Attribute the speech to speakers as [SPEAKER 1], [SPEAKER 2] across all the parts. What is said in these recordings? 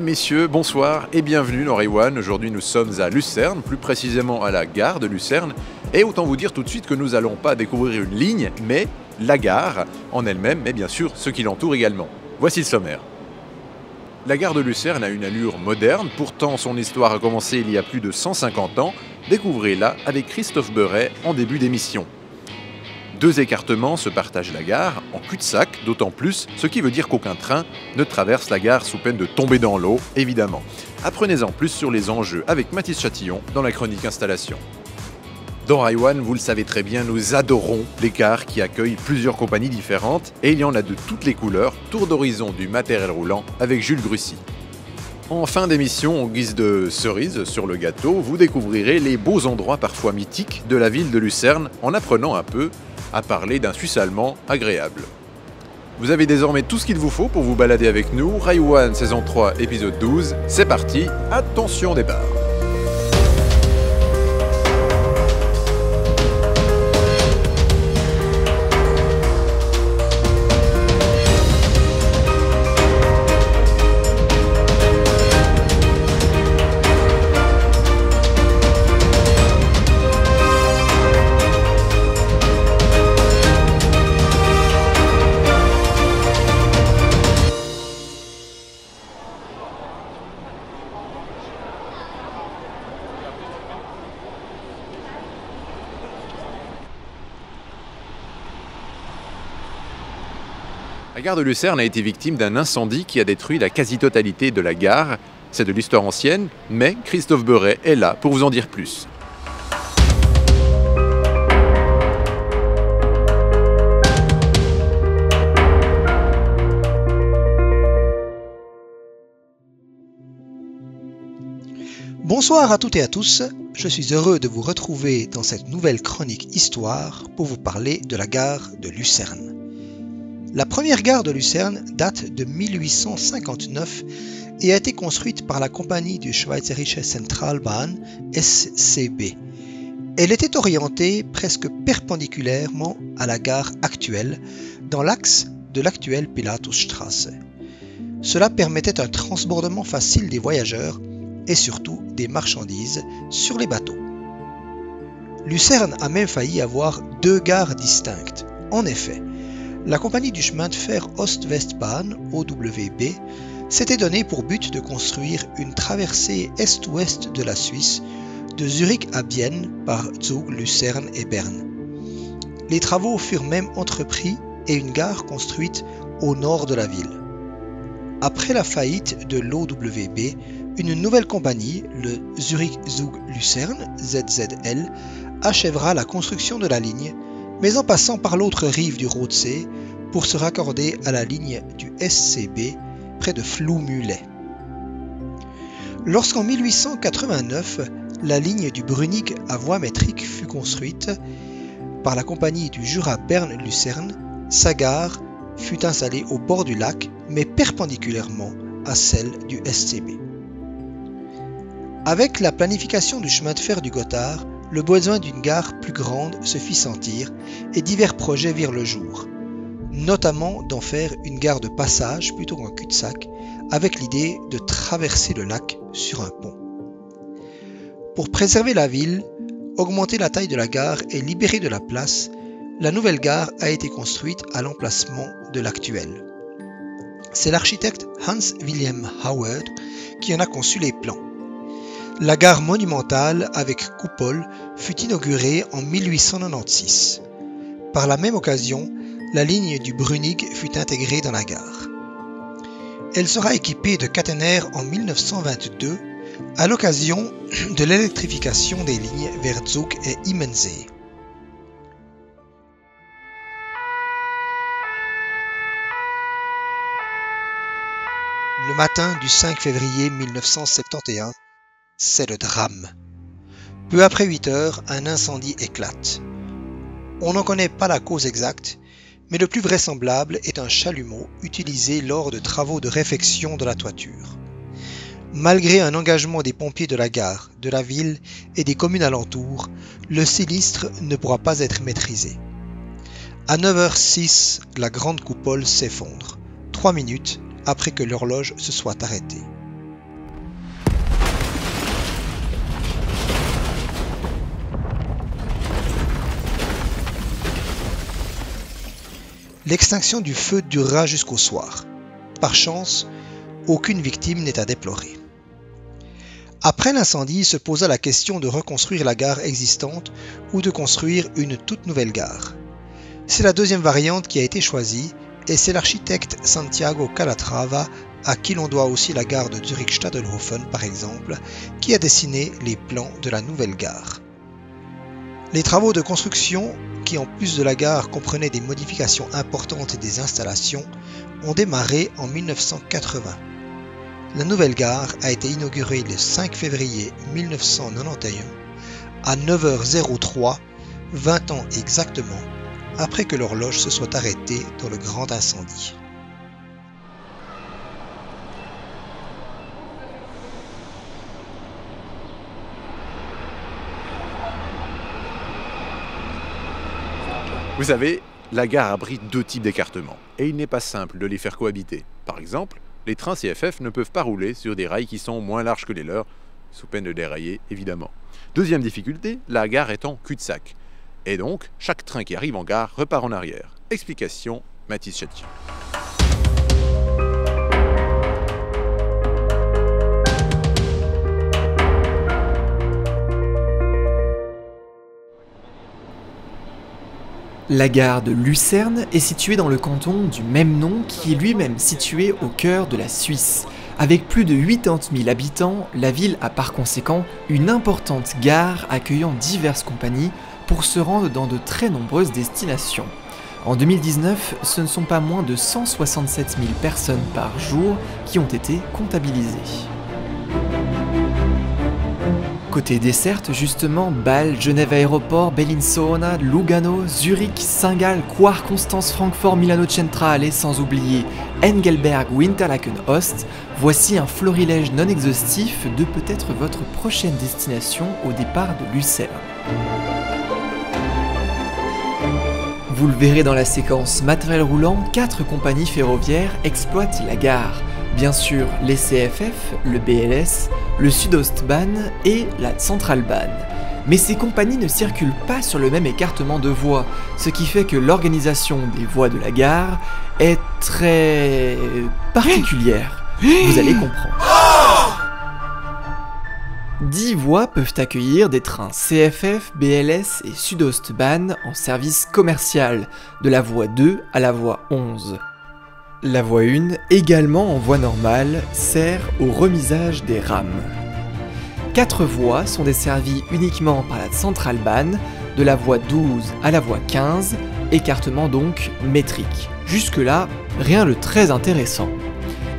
[SPEAKER 1] Messieurs, bonsoir et bienvenue dans Rewan. Aujourd'hui, nous sommes à Lucerne, plus précisément à la gare de Lucerne. Et autant vous dire tout de suite que nous n'allons pas découvrir une ligne, mais la gare en elle-même, mais bien sûr ce qui l'entoure également. Voici le sommaire. La gare de Lucerne a une allure moderne, pourtant son histoire a commencé il y a plus de 150 ans. Découvrez-la avec Christophe Beuret en début d'émission. Deux écartements se partagent la gare en cul-de-sac, d'autant plus, ce qui veut dire qu'aucun train ne traverse la gare sous peine de tomber dans l'eau, évidemment. Apprenez-en plus sur les enjeux avec Mathis Chatillon dans la chronique installation. Dans Raiwan, vous le savez très bien, nous adorons les qui accueillent plusieurs compagnies différentes et il y en a de toutes les couleurs, tour d'horizon du matériel roulant avec Jules Grussy. En fin d'émission, en guise de cerise sur le gâteau, vous découvrirez les beaux endroits parfois mythiques de la ville de Lucerne en apprenant un peu à parler d'un Suisse allemand agréable. Vous avez désormais tout ce qu'il vous faut pour vous balader avec nous. Raiwan saison 3 épisode 12. C'est parti, attention départ. Gare de Lucerne a été victime d'un incendie qui a détruit la quasi-totalité de la gare. C'est de l'histoire ancienne, mais Christophe Beuret est là pour vous en dire plus.
[SPEAKER 2] Bonsoir à toutes et à tous, je suis heureux de vous retrouver dans cette nouvelle chronique histoire pour vous parler de la gare de Lucerne. La première gare de Lucerne date de 1859 et a été construite par la compagnie du Schweizerische Zentralbahn SCB. Elle était orientée presque perpendiculairement à la gare actuelle, dans l'axe de l'actuelle Pilatusstraße. Cela permettait un transbordement facile des voyageurs et surtout des marchandises sur les bateaux. Lucerne a même failli avoir deux gares distinctes. En effet, la compagnie du chemin de fer Ost-Westbahn, OWB, s'était donné pour but de construire une traversée est-ouest de la Suisse, de Zurich à Bienne par Zug, Lucerne et Berne. Les travaux furent même entrepris et une gare construite au nord de la ville. Après la faillite de l'OWB, une nouvelle compagnie, le Zurich Zug Lucerne, ZZL, achèvera la construction de la ligne, mais en passant par l'autre rive du Rotsee pour se raccorder à la ligne du SCB près de Floumulet. Lorsqu'en 1889, la ligne du Brunig à voie métrique fut construite par la compagnie du Jura Berne-Lucerne, sa gare fut installée au bord du lac, mais perpendiculairement à celle du SCB. Avec la planification du chemin de fer du Gothard, le besoin d'une gare plus grande se fit sentir et divers projets virent le jour, notamment d'en faire une gare de passage plutôt qu'un cul-de-sac, avec l'idée de traverser le lac sur un pont. Pour préserver la ville, augmenter la taille de la gare et libérer de la place, la nouvelle gare a été construite à l'emplacement de l'actuelle. C'est l'architecte Hans Wilhelm Howard qui en a conçu les plans. La gare monumentale avec coupole fut inaugurée en 1896. Par la même occasion, la ligne du Brunig fut intégrée dans la gare. Elle sera équipée de caténaires en 1922 à l'occasion de l'électrification des lignes vers Zug et Immensee. Le matin du 5 février 1971, c'est le drame. Peu après 8 heures, un incendie éclate. On n'en connaît pas la cause exacte, mais le plus vraisemblable est un chalumeau utilisé lors de travaux de réfection de la toiture. Malgré un engagement des pompiers de la gare, de la ville et des communes alentours, le sinistre ne pourra pas être maîtrisé. À 9h06, la grande coupole s'effondre, trois minutes après que l'horloge se soit arrêtée. L'extinction du feu durera jusqu'au soir. Par chance, aucune victime n'est à déplorer. Après l'incendie se posa la question de reconstruire la gare existante ou de construire une toute nouvelle gare. C'est la deuxième variante qui a été choisie et c'est l'architecte Santiago Calatrava, à qui l'on doit aussi la gare de Zurich-Stadelhofen par exemple, qui a dessiné les plans de la nouvelle gare. Les travaux de construction, qui en plus de la gare comprenaient des modifications importantes des installations, ont démarré en 1980. La nouvelle gare a été inaugurée le 5 février 1991 à 9h03, 20 ans exactement, après que l'horloge se soit arrêtée dans le grand incendie.
[SPEAKER 1] Vous savez, la gare abrite deux types d'écartements, et il n'est pas simple de les faire cohabiter. Par exemple, les trains CFF ne peuvent pas rouler sur des rails qui sont moins larges que les leurs, sous peine de dérailler évidemment. Deuxième difficulté, la gare est en cul-de-sac. Et donc, chaque train qui arrive en gare repart en arrière. Explication, Mathis Chatier.
[SPEAKER 3] La gare de Lucerne est située dans le canton du même nom qui est lui-même situé au cœur de la Suisse. Avec plus de 80 000 habitants, la ville a par conséquent une importante gare accueillant diverses compagnies pour se rendre dans de très nombreuses destinations. En 2019, ce ne sont pas moins de 167 000 personnes par jour qui ont été comptabilisées. Côté desserte, justement, Bâle, Genève Aéroport, Bellinzona, Lugano, Zurich, Saint-Gall, Coire, Constance, Francfort, Milano Centrale et sans oublier Engelberg, Winterlaken, Host, voici un florilège non exhaustif de peut-être votre prochaine destination au départ de Lucerne. Vous le verrez dans la séquence matériel roulant, quatre compagnies ferroviaires exploitent la gare. Bien sûr, les CFF, le BLS, le Südostbahn et la Centralbahn. Mais ces compagnies ne circulent pas sur le même écartement de voies, ce qui fait que l'organisation des voies de la gare est très particulière. Vous allez comprendre. 10 voies peuvent accueillir des trains CFF, BLS et Südostbahn en service commercial, de la voie 2 à la voie 11. La voie 1, également en voie normale, sert au remisage des rames. Quatre voies sont desservies uniquement par la Centralbahn, de la voie 12 à la voie 15, écartement donc métrique. Jusque-là, rien de très intéressant.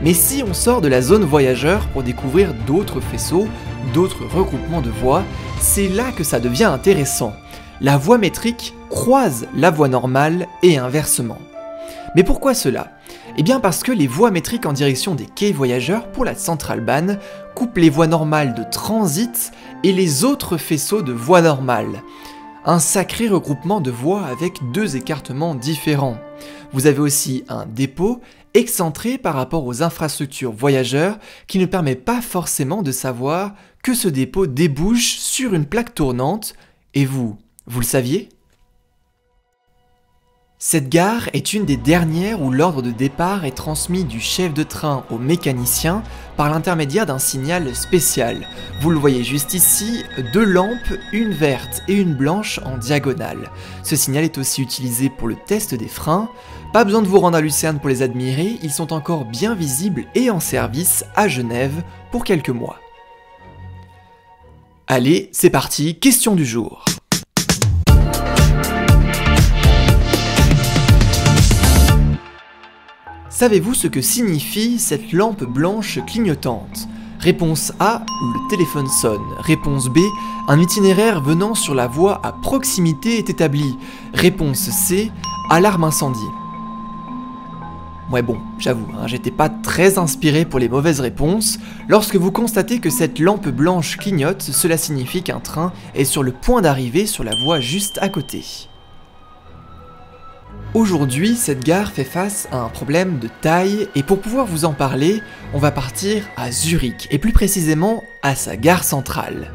[SPEAKER 3] Mais si on sort de la zone voyageur pour découvrir d'autres faisceaux, d'autres regroupements de voies, c'est là que ça devient intéressant. La voie métrique croise la voie normale et inversement. Mais pourquoi cela? Eh bien parce que les voies métriques en direction des quais voyageurs pour la Centralbahn coupent les voies normales de transit et les autres faisceaux de voies normales. Un sacré regroupement de voies avec deux écartements différents. Vous avez aussi un dépôt excentré par rapport aux infrastructures voyageurs qui ne permet pas forcément de savoir que ce dépôt débouche sur une plaque tournante. Et vous, vous le saviez? Cette gare est une des dernières où l'ordre de départ est transmis du chef de train au mécanicien par l'intermédiaire d'un signal spécial. Vous le voyez juste ici, deux lampes, une verte et une blanche en diagonale. Ce signal est aussi utilisé pour le test des freins. Pas besoin de vous rendre à Lucerne pour les admirer, ils sont encore bien visibles et en service à Genève pour quelques mois. Allez, c'est parti, question du jour. Savez-vous ce que signifie cette lampe blanche clignotante? Réponse A, le téléphone sonne. Réponse B, un itinéraire venant sur la voie à proximité est établi. Réponse C, alarme incendie. Ouais bon, j'avoue, hein, j'étais pas très inspiré pour les mauvaises réponses. Lorsque vous constatez que cette lampe blanche clignote, cela signifie qu'un train est sur le point d'arriver sur la voie juste à côté. Aujourd'hui, cette gare fait face à un problème de taille et pour pouvoir vous en parler, on va partir à Zurich et plus précisément à sa gare centrale.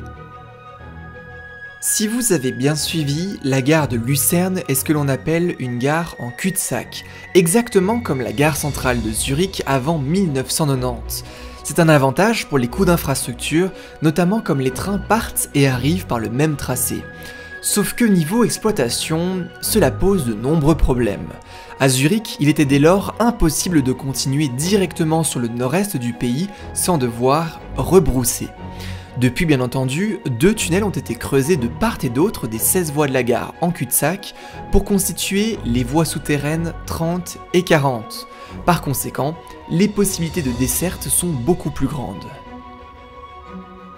[SPEAKER 3] Si vous avez bien suivi, la gare de Lucerne est ce que l'on appelle une gare en cul-de-sac, exactement comme la gare centrale de Zurich avant 1990. C'est un avantage pour les coûts d'infrastructure, notamment comme les trains partent et arrivent par le même tracé. Sauf que niveau exploitation, cela pose de nombreux problèmes. À Zurich, il était dès lors impossible de continuer directement sur le nord-est du pays sans devoir rebrousser. Depuis bien entendu, deux tunnels ont été creusés de part et d'autre des 16 voies de la gare en cul-de-sac pour constituer les voies souterraines 30 et 40. Par conséquent, les possibilités de desserte sont beaucoup plus grandes.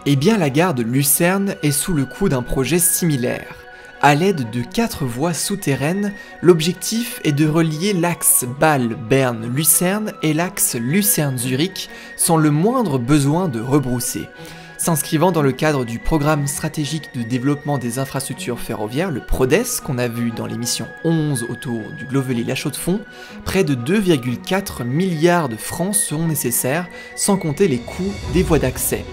[SPEAKER 3] Eh bien la gare de Lucerne est sous le coup d'un projet similaire. À l'aide de quatre voies souterraines, l'objectif est de relier l'axe Bâle-Berne-Lucerne et l'axe Lucerne-Zurich sans le moindre besoin de rebrousser. S'inscrivant dans le cadre du programme stratégique de développement des infrastructures ferroviaires, le PRODES, qu'on a vu dans l'émission 11 autour du Glovelet-La Chaux-de-Fonds, près de 2,4 milliards de francs seront nécessaires, sans compter les coûts des voies d'accès.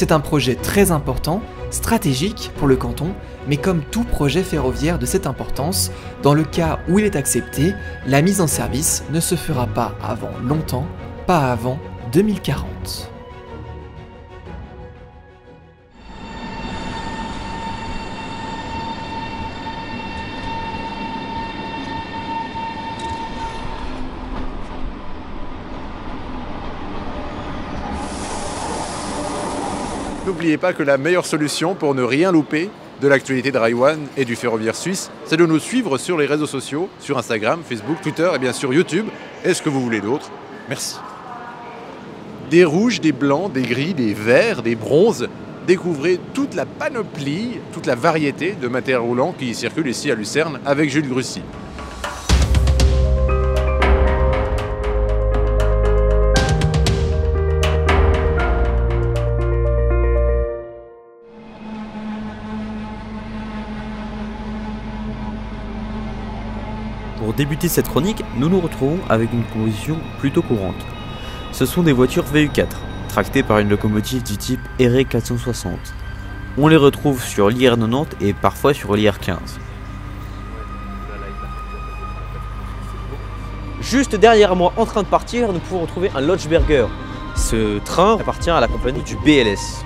[SPEAKER 3] C'est un projet très important, stratégique pour le canton, mais comme tout projet ferroviaire de cette importance, dans le cas où il est accepté, la mise en service ne se fera pas avant longtemps, pas avant 2040.
[SPEAKER 1] N'oubliez pas que la meilleure solution pour ne rien louper de l'actualité de Raiwan et du ferroviaire suisse, c'est de nous suivre sur les réseaux sociaux, sur Instagram, Facebook, Twitter et bien sûr YouTube. Est-ce que vous voulez d'autres Merci. Des rouges, des blancs, des gris, des verts, des bronzes. Découvrez toute la panoplie, toute la variété de matériel roulant qui circule ici à Lucerne avec Jules Grussy.
[SPEAKER 4] Débuter cette chronique, nous nous retrouvons avec une composition plutôt courante. Ce sont des voitures VU4, tractées par une locomotive du type RE 460. On les retrouve sur l'IR 90 et parfois sur l'IR 15. Juste derrière moi, en train de partir, nous pouvons retrouver un Lodgeberger. Ce train appartient à la compagnie du BLS.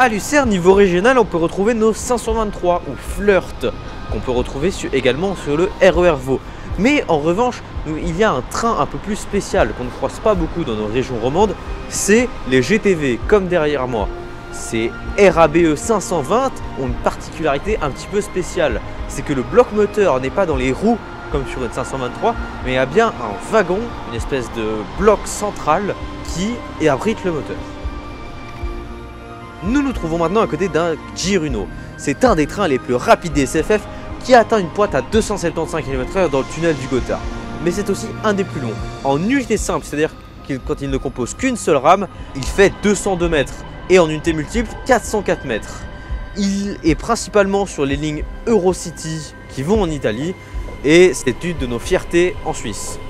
[SPEAKER 4] À Lucerne, niveau régional, on peut retrouver nos 523 ou Flirt, qu'on peut retrouver également sur le RER Vaux. Mais en revanche, il y a un train un peu plus spécial qu'on ne croise pas beaucoup dans nos régions romandes, c'est les GTV, comme derrière moi. Ces RABE 520 ont une particularité un petit peu spéciale, c'est que le bloc moteur n'est pas dans les roues comme sur une 523, mais a bien un wagon, une espèce de bloc central qui abrite le moteur. Nous nous trouvons maintenant à côté d'un Giruno. C'est un des trains les plus rapides des SFF qui atteint une pointe à 275 km/h dans le tunnel du Gotthard. Mais c'est aussi un des plus longs. En unité simple, c'est-à-dire quand il ne compose qu'une seule rame, il fait 202 mètres. Et en unité multiple, 404 mètres. Il est principalement sur les lignes Eurocity qui vont en Italie. Et c'est une de nos fiertés en Suisse.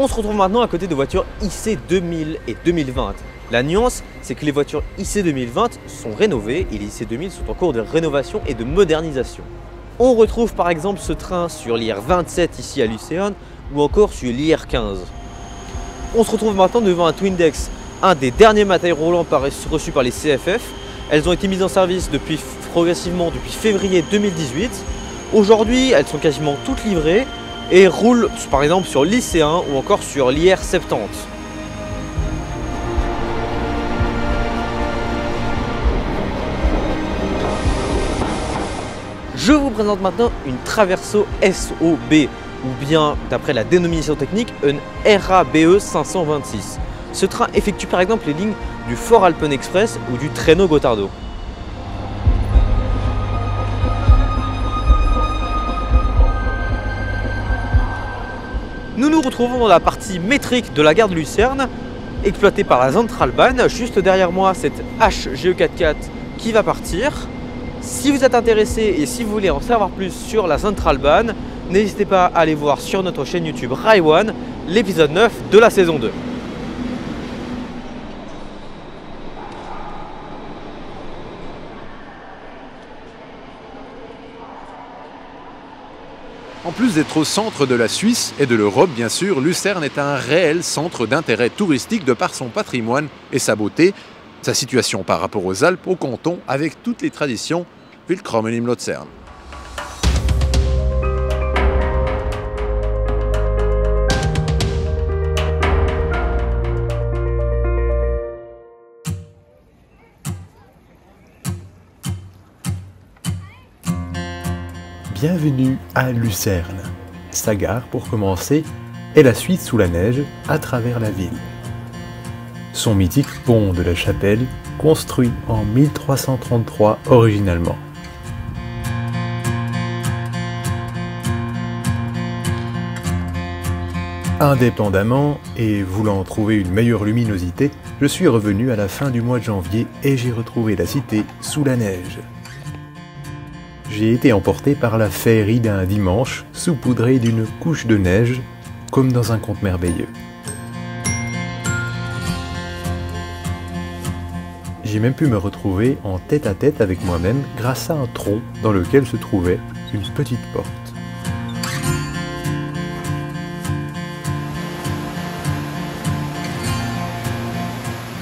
[SPEAKER 4] On se retrouve maintenant à côté de voitures IC 2000 et 2020. La nuance, c'est que les voitures IC 2020 sont rénovées et les IC 2000 sont en cours de rénovation et de modernisation. On retrouve par exemple ce train sur l'IR 27 ici à Lucerne ou encore sur l'IR 15. On se retrouve maintenant devant un Twindex, un des derniers matériaux roulants reçus par les CFF. Elles ont été mises en service progressivement depuis février 2018. Aujourd'hui, elles sont quasiment toutes livrées et roule par exemple sur l'IC1 ou encore sur l'IR70. Je vous présente maintenant une Traverso SOB ou bien d'après la dénomination technique une RABE 526. Ce train effectue par exemple les lignes du Fort Alpen Express ou du Treno Gotardo. Nous nous retrouvons dans la partie métrique de la gare de Lucerne, exploitée par la Zentralbahn. Juste derrière moi, cette HGE 44 qui va partir. Si vous êtes intéressé et si vous voulez en savoir plus sur la Central Ban, n'hésitez pas à aller voir sur notre chaîne YouTube Raiwan l'épisode 9 de la saison 2.
[SPEAKER 1] Plus d'être au centre de la Suisse et de l'Europe, bien sûr, Lucerne est un réel centre d'intérêt touristique de par son patrimoine et sa beauté, sa situation par rapport aux Alpes, au canton, avec toutes les traditions Willkommen im Luzern.
[SPEAKER 5] Bienvenue à Lucerne. Sa gare, pour commencer, est la suite sous la neige à travers la ville. Son mythique pont de la Chapelle, construit en 1333 originalement. Indépendamment et voulant trouver une meilleure luminosité, je suis revenu à la fin du mois de janvier et j'ai retrouvé la cité sous la neige j'ai été emporté par la féerie d'un dimanche saupoudré d'une couche de neige, comme dans un conte merveilleux. J'ai même pu me retrouver en tête à tête avec moi-même grâce à un tronc dans lequel se trouvait une petite porte.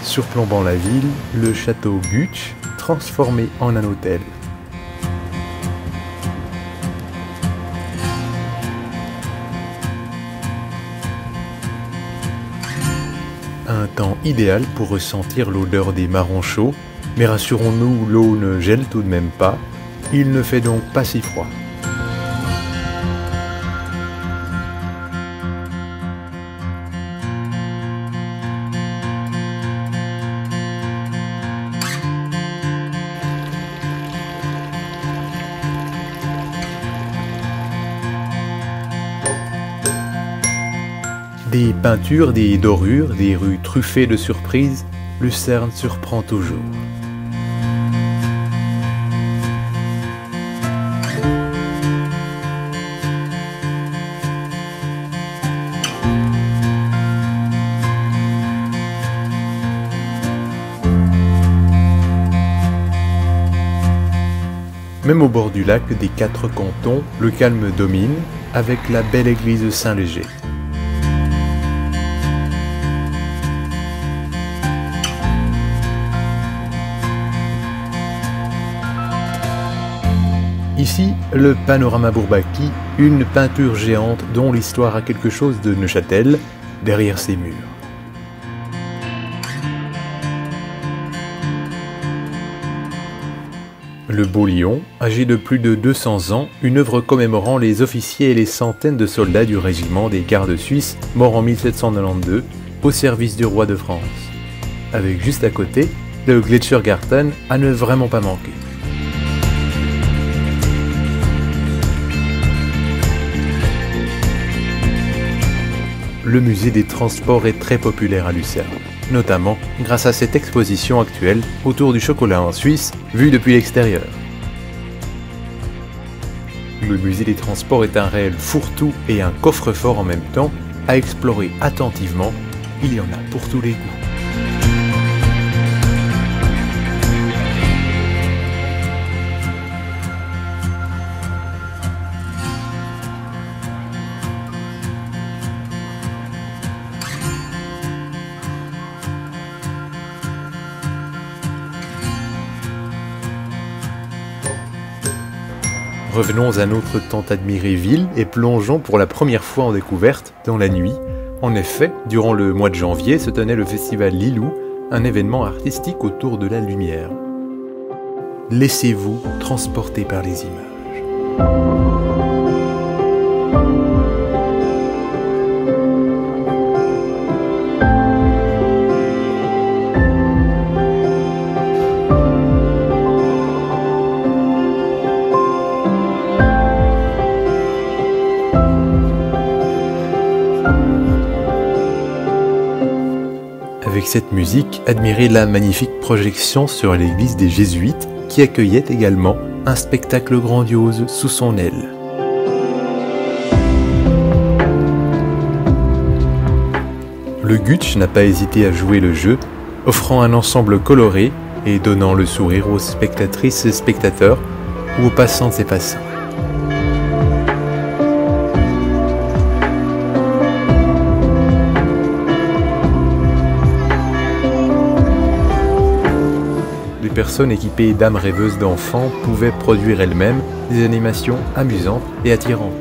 [SPEAKER 5] Surplombant la ville, le château Gutsch, transformé en un hôtel. Idéal pour ressentir l'odeur des marrons chauds, mais rassurons-nous, l'eau ne gèle tout de même pas, il ne fait donc pas si froid. Des peintures, des dorures, des rues truffées de surprises, Lucerne surprend toujours. Même au bord du lac des quatre cantons, le calme domine, avec la belle église Saint-Léger. Ici, le panorama Bourbaki, une peinture géante dont l'histoire a quelque chose de Neuchâtel derrière ses murs. Le Beau Lion, âgé de plus de 200 ans, une œuvre commémorant les officiers et les centaines de soldats du régiment des gardes suisses morts en 1792 au service du roi de France. Avec juste à côté, le Gletschergarten à ne vraiment pas manquer. Le musée des transports est très populaire à Lucerne, notamment grâce à cette exposition actuelle autour du chocolat en Suisse, vue depuis l'extérieur. Le musée des transports est un réel fourre-tout et un coffre-fort en même temps, à explorer attentivement, il y en a pour tous les goûts. Revenons à notre tant admirée ville et plongeons pour la première fois en découverte dans la nuit. En effet, durant le mois de janvier se tenait le festival Lilou, un événement artistique autour de la lumière. Laissez-vous transporter par les images. Cette musique, admirez la magnifique projection sur l'église des Jésuites qui accueillait également un spectacle grandiose sous son aile. Le Gutsch n'a pas hésité à jouer le jeu, offrant un ensemble coloré et donnant le sourire aux spectatrices et spectateurs ou aux passantes et passants. Personnes équipées d'âmes rêveuses d'enfants pouvaient produire elles-mêmes des animations amusantes et attirantes.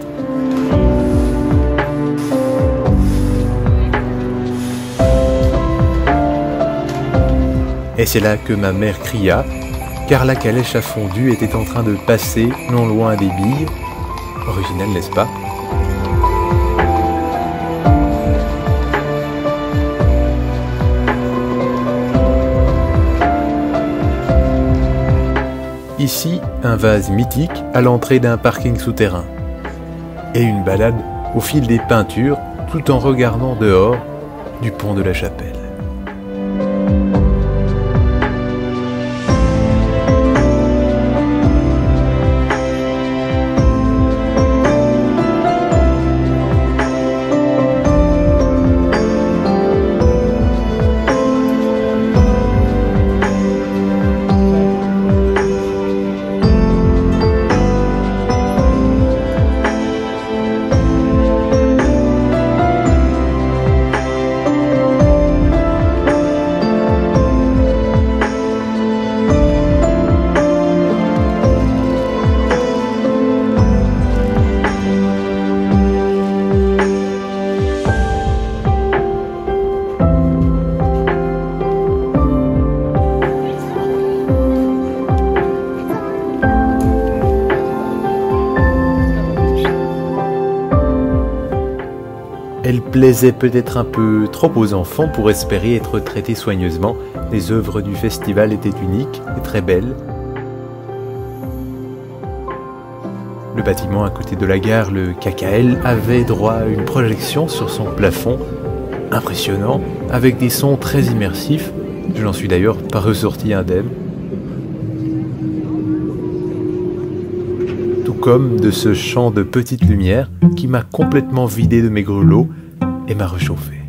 [SPEAKER 5] Et c'est là que ma mère cria, car la calèche à fondu était en train de passer non loin des billes. Original, n'est-ce pas? Ici, un vase mythique à l'entrée d'un parking souterrain. Et une balade au fil des peintures tout en regardant dehors du pont de la chapelle. Plaisait peut-être un peu trop aux enfants pour espérer être traitée soigneusement. Les œuvres du festival étaient uniques et très belles. Le bâtiment à côté de la gare, le KKL, avait droit à une projection sur son plafond, impressionnant, avec des sons très immersifs. Je n'en suis d'ailleurs pas ressorti indemne. Tout comme de ce champ de petites lumières qui m'a complètement vidé de mes grelots et m'a réchauffé.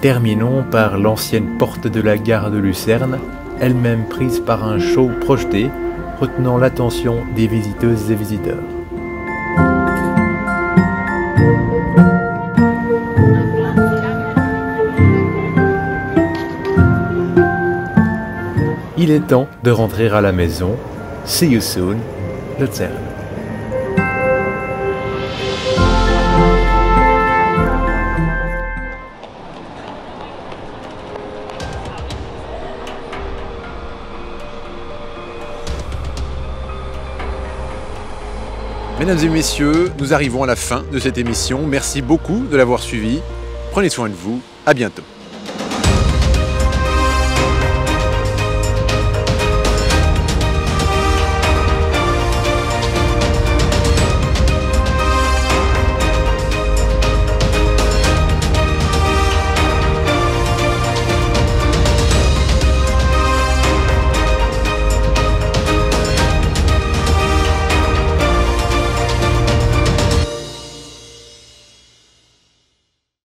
[SPEAKER 5] Terminons par l'ancienne porte de la gare de Lucerne, elle-même prise par un show projeté, retenant l'attention des visiteuses et visiteurs. Il est temps de rentrer à la maison. See you soon, Luzerne.
[SPEAKER 1] Mesdames et messieurs, nous arrivons à la fin de cette émission. Merci beaucoup de l'avoir suivi. Prenez soin de vous. À bientôt.